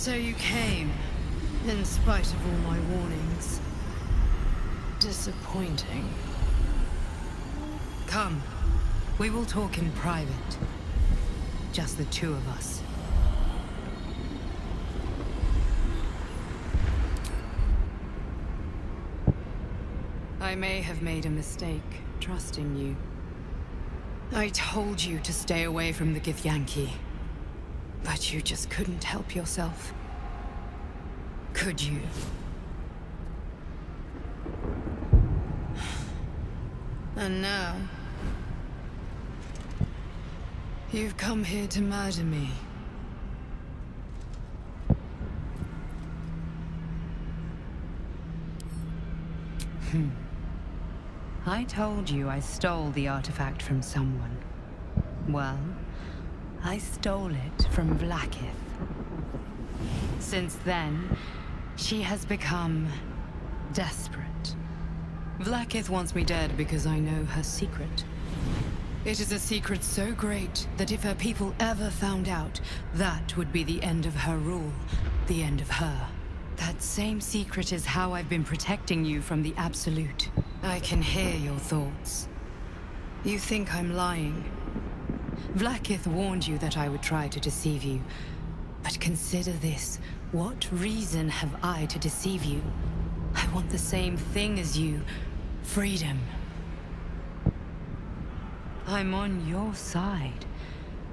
So you came, in spite of all my warnings. Disappointing. Come, we will talk in private. Just the two of us. I may have made a mistake, trusting you. I told you to stay away from the Githyanki. But you just couldn't help yourself. Could you? And now... You've come here to murder me. Hmm. I told you I stole the artifact from someone. Well, I stole it from Vlaakith. Since then, she has become desperate. Vlaakith wants me dead because I know her secret. It is a secret so great that if her people ever found out, that would be the end of her rule, the end of her. That same secret is how I've been protecting you from the Absolute. I can hear your thoughts. You think I'm lying. Vlaakith warned you that I would try to deceive you. But consider this. What reason have I to deceive you? I want the same thing as you. Freedom. I'm on your side.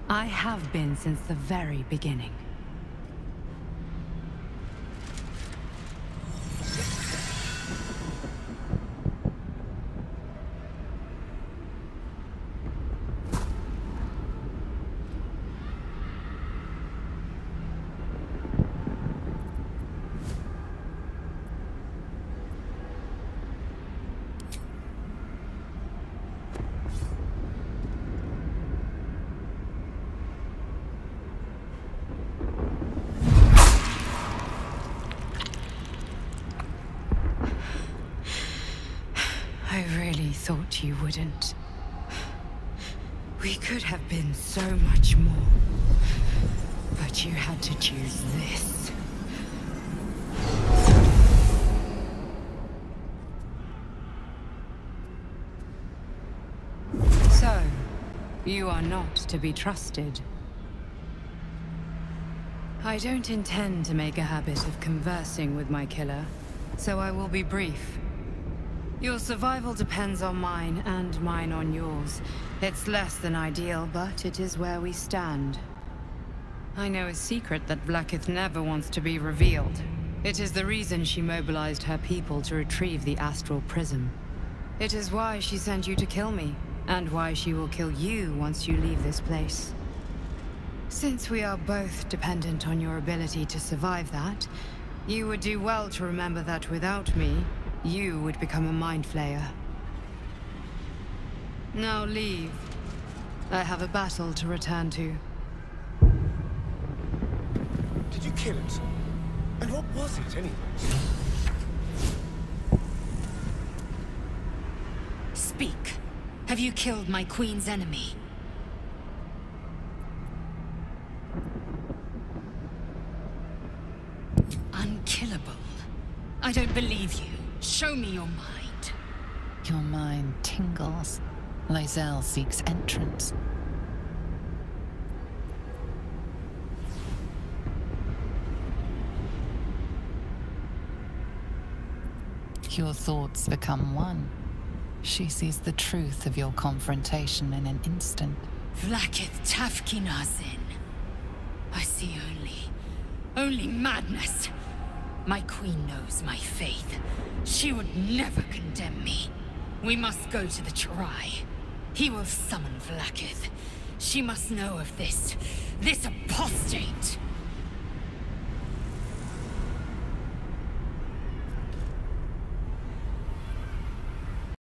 I have been since the very beginning. I really thought you wouldn't. We could have been so much more. But you had to choose this. So, you are not to be trusted. I don't intend to make a habit of conversing with my killer, so I will be brief. Your survival depends on mine, and mine on yours. It's less than ideal, but it is where we stand. I know a secret that Vlaakith never wants to be revealed. It is the reason she mobilized her people to retrieve the Astral Prism. It is why she sent you to kill me, and why she will kill you once you leave this place. Since we are both dependent on your ability to survive that, you would do well to remember that without me, you would become a Mind Flayer. Now leave. I have a battle to return to. Did you kill it? And what was it, anyway? Speak. Have you killed my queen's enemy? Unkillable. I don't believe you. Show me your mind. Your mind tingles. Lae'zel seeks entrance. Your thoughts become one. She sees the truth of your confrontation in an instant. Vlaakith Tafkinazin. I see only... only madness. My queen knows my faith. She would never condemn me. We must go to the Chirai. He will summon Vlaakith. She must know of this. This.